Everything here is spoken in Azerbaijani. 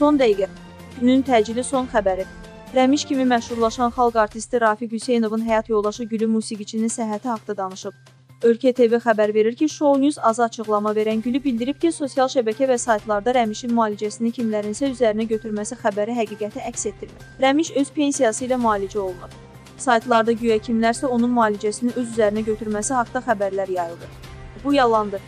10 dəqiqə. Günün təcili son xəbəri. Rəmiş kimi məşhurlaşan xalq artisti Rafiq Hüseynovun həyat yoldaşı Gülü musiqiçinin səhhəti haqqında danışıb. Ölkə TV xəbər verir ki, Show News azı açıqlama verən Gülü bildirib ki, sosial şəbəkə və saytlarda Rəmişin müalicəsini kimlərinsə üzərinə götürməsi xəbəri həqiqəti əks etdirmir. Rəmiş öz pensiyası ilə müalicə olunur. Saytlarda güya kimlərsə onun müalicəsini öz üzərinə götürməsi haqda xəbərlər yayılır. Bu yalandır.